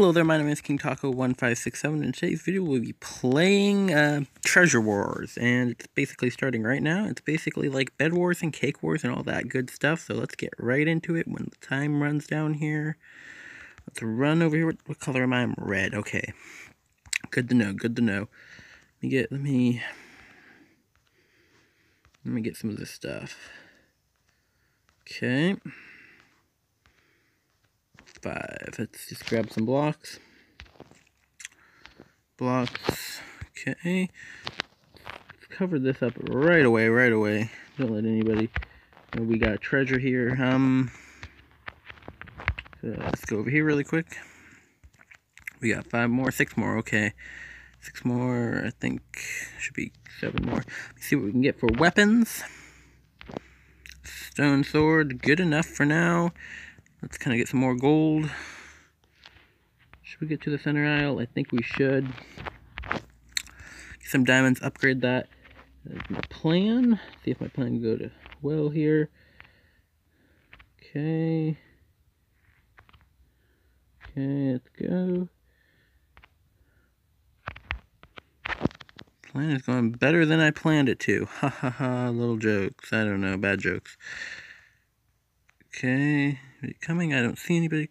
Hello there, my name is King Taco1567 and today's video we'll be playing uh, Treasure Wars and it's basically starting right now. It's basically like Bed Wars and Cake Wars and all that good stuff so let's get right into it when the time runs down here. Let's run over here. What, what color am I? I'm red. Okay. Good to know. Good to know. Let me get, let me, let me get some of this stuff. Okay five. Let's just grab some blocks. Blocks. Okay. Let's cover this up right away, right away. Don't let anybody know we got treasure here. Um, so let's go over here really quick. We got five more, six more, okay. Six more, I think should be seven more. Let's see what we can get for weapons. Stone sword, good enough for now. Let's kind of get some more gold. Should we get to the center aisle? I think we should. Get some diamonds, upgrade that. That's my plan. See if my plan go to well here. Okay. Okay, let's go. Plan is going better than I planned it to. Ha ha ha, little jokes. I don't know, bad jokes. Okay coming? I don't see anybody.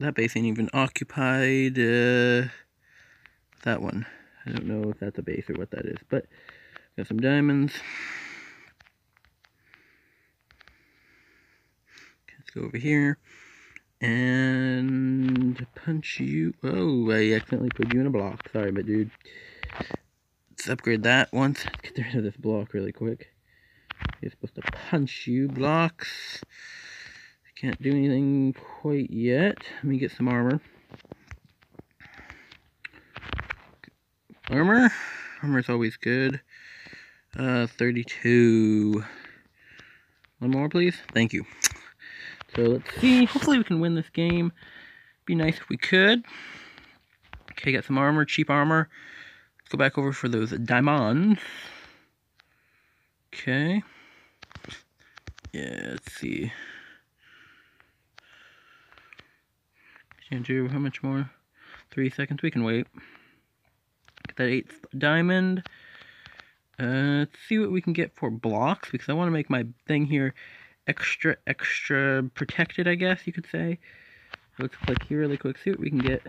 That base ain't even occupied. Uh, that one. I don't know if that's a base or what that is, but got some diamonds. Let's go over here and punch you. Oh, I accidentally put you in a block. Sorry, but dude. Let's upgrade that once. Get rid of this block really quick. You're supposed to punch you blocks. Can't do anything quite yet. Let me get some armor. Armor? Armor's always good. Uh, 32. One more, please. Thank you. So let's see. Hopefully we can win this game. Be nice if we could. Okay, got some armor, cheap armor. Let's go back over for those diamonds. Okay. Yeah, let's see. Andrew, how much more? Three seconds. We can wait. Get that eighth diamond. Uh, let's see what we can get for blocks, because I want to make my thing here extra, extra protected, I guess you could say. Let's click here really quick, see what we can get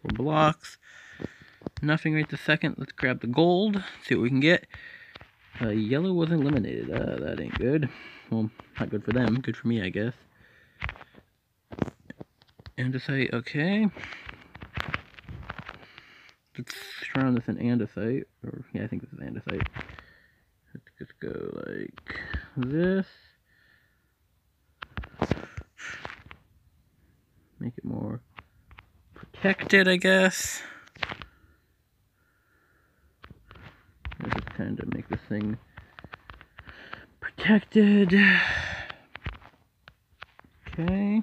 for blocks. Nothing right this second. Let's grab the gold, see what we can get. Uh, yellow wasn't eliminated. Uh, that ain't good. Well, not good for them. Good for me, I guess andesite, okay. Let's on this in andesite, or yeah, I think this is andesite. Let's just go like this. Make it more protected, I guess. I Just kind of make this thing protected. Okay.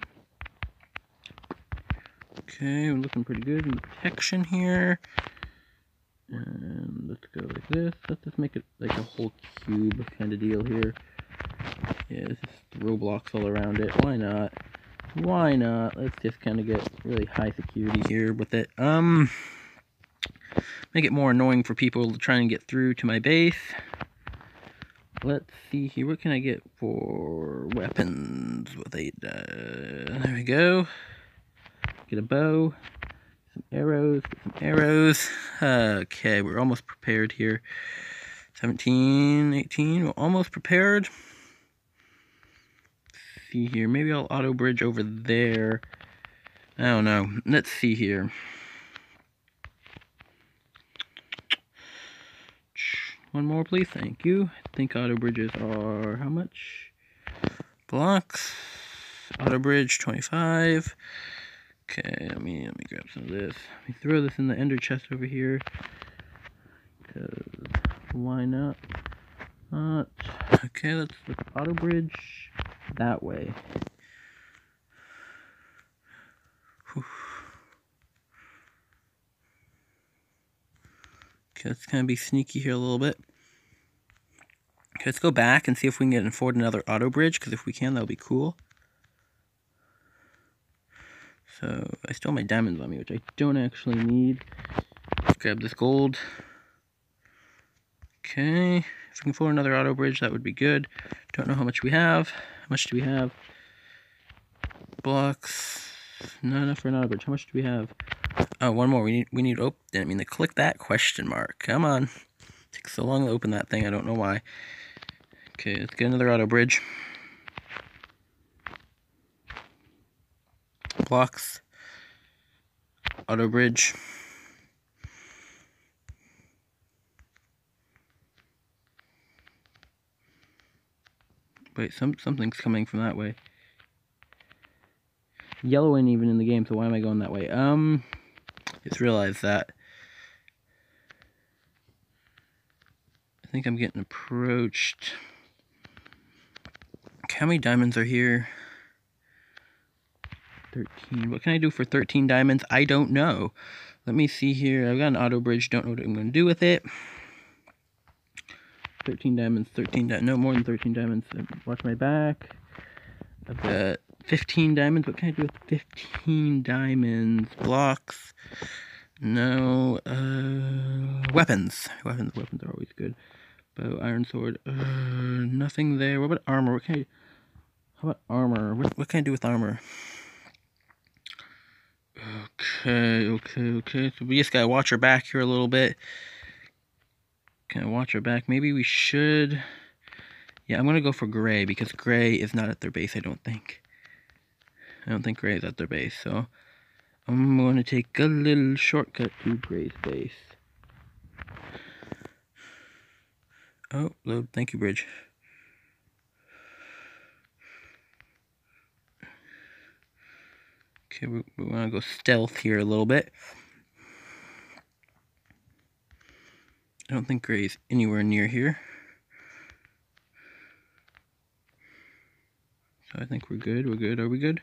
Okay, we're looking pretty good in protection here. And let's go like this. Let's just make it like a whole cube kind of deal here. Yeah, just throw blocks all around it. Why not? Why not? Let's just kind of get really high security here with it. Um, make it more annoying for people to try and get through to my base. Let's see here. What can I get for weapons? With a uh, there we go. Get a bow, some arrows, some arrows. Okay, we're almost prepared here. 17, 18, we're almost prepared. Let's see here, maybe I'll auto bridge over there. I don't know. Let's see here. One more, please. Thank you. I think auto bridges are how much? Blocks. Auto bridge 25. Okay, let me let me grab some of this. Let me throw this in the ender chest over here. Cause why not? Not. Okay, let's look auto bridge that way. Whew. Okay, let's kind of be sneaky here a little bit. Okay, let's go back and see if we can get afford another auto bridge, because if we can, that'll be cool. So I still have my diamonds on me, which I don't actually need. Let's grab this gold. Okay, if we can afford another auto bridge, that would be good. Don't know how much we have. How much do we have? Blocks. Not enough for an auto bridge. How much do we have? Oh, one more. We need. We need. Oh, didn't mean to click that question mark. Come on. It takes so long to open that thing. I don't know why. Okay, let's get another auto bridge. Blocks. Auto bridge. Wait, some something's coming from that way. Yellow ain't even in the game, so why am I going that way? Um, just realized that. I think I'm getting approached. How many diamonds are here? 13. What can I do for 13 diamonds? I don't know. Let me see here. I've got an auto bridge. Don't know what I'm going to do with it. 13 diamonds, 13 di no more than 13 diamonds. Watch my back. I've got 15 diamonds. What can I do with 15 diamonds? Blocks. No. Uh, weapons. Weapons. Weapons are always good. Bow, iron sword. Uh, nothing there. What about armor? What can I? How about armor? What, what can I do with armor? Okay, okay, okay. So we just gotta watch her back here a little bit. I watch her back? Maybe we should. Yeah, I'm gonna go for gray because gray is not at their base. I don't think. I don't think gray is at their base. So I'm gonna take a little shortcut to gray's base. Oh, load. Thank you, bridge. Okay, we, we want to go stealth here a little bit. I don't think Gray's anywhere near here. So I think we're good, we're good, are we good?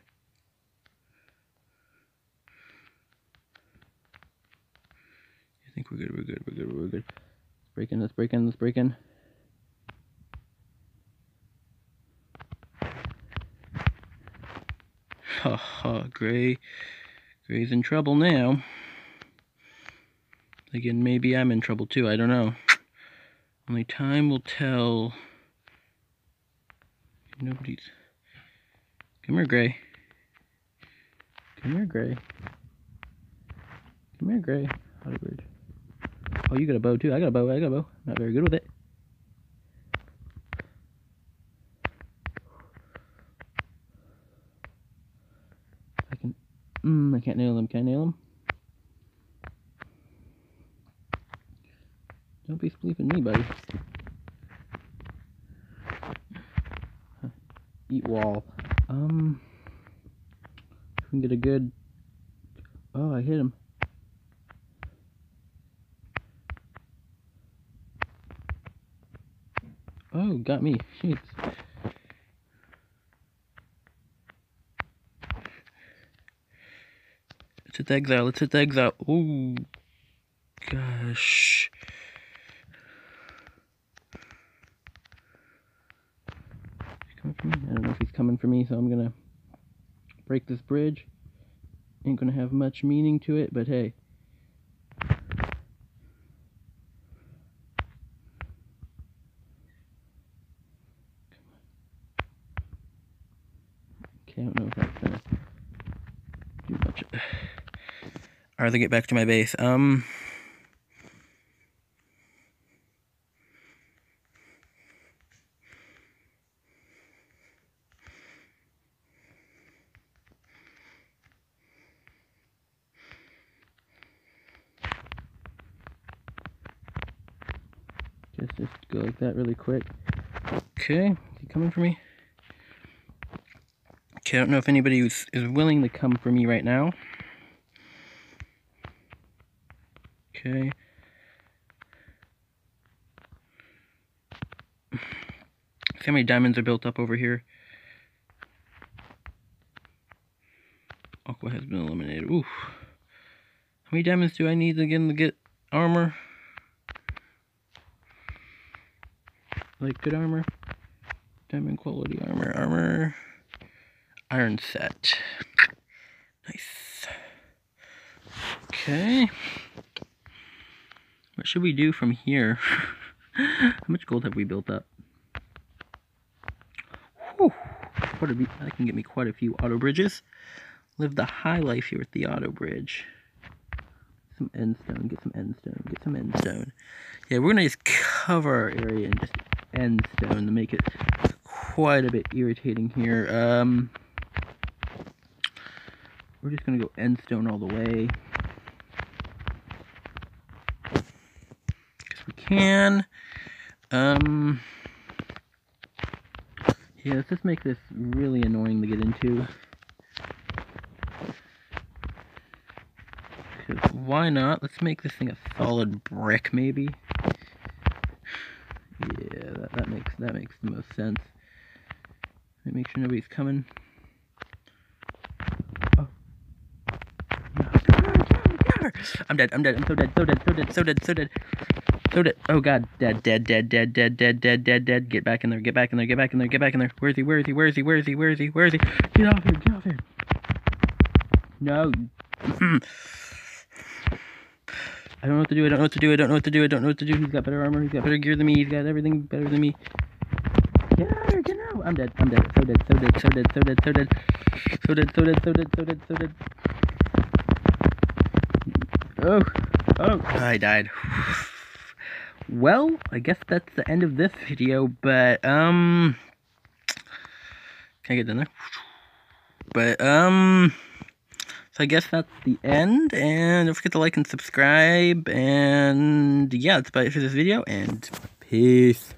I think we're good, we're good, we're good, we're good. Let's break in, let's break in, let's break in. Ha ha, Gray. Gray's in trouble now. Again, maybe I'm in trouble too, I don't know. Only time will tell. Nobody's... Come here, Gray. Come here, Gray. Come here, Gray. Oh, you got a bow too. I got a bow. I got a bow. Not very good with it. Mm, I can't nail them. Can I nail them? Don't be spleefing me, buddy. Eat wall. Um, if we can get a good... Oh, I hit him. Oh, got me. Hit the exile. Let's hit the exile. Oh, gosh. Coming for me? I don't know if he's coming for me, so I'm gonna break this bridge. Ain't gonna have much meaning to it, but hey. Okay, I don't know if that's gonna do much or rather get back to my base. Um, just just go like that really quick. Okay, is he coming for me? Okay, I don't know if anybody is willing to come for me right now. Okay. See how many diamonds are built up over here? Aqua has been eliminated. Oof. How many diamonds do I need again to get armor? Like good armor? Diamond quality armor. Armor. Iron set. Nice. Okay. What should we do from here? How much gold have we built up? Whew. Quite a that can get me quite a few auto bridges. Live the high life here at the auto bridge. Some end stone, get some end stone, get some end stone. Yeah, we're gonna just cover our area and just end stone to make it quite a bit irritating here. Um, we're just gonna go end stone all the way. Because we can. Um, yeah, let's just make this really annoying to get into. Why not? Let's make this thing a solid brick, maybe. Yeah, that, that makes that makes the most sense. Let me make sure nobody's coming. Oh. I'm dead, I'm dead, I'm so dead, so dead, so dead, so dead, so dead. So dead. Oh god, dead, dead, dead, dead, dead, dead, dead, dead, dead. Get back in there, get back in there, get back in there, get back in there. Where is he? Where is he? Where is he? Where is he? Where is he? Where is he? Get off here, get off here. No. I don't know what to do, I don't know what to do, I don't know what to do, I don't know what to do. He's got better armor, he's got better gear than me, he's got everything better than me. Get out of here, get out! I'm dead, I'm dead, so dead, so dead, so dead, so dead, so dead. So dead, so dead, so dead, so dead, so dead. Oh, oh, I died well, I guess that's the end of this video, but, um, can I get there But, um, so I guess that's the end, and don't forget to like and subscribe, and yeah, that's about it for this video, and peace.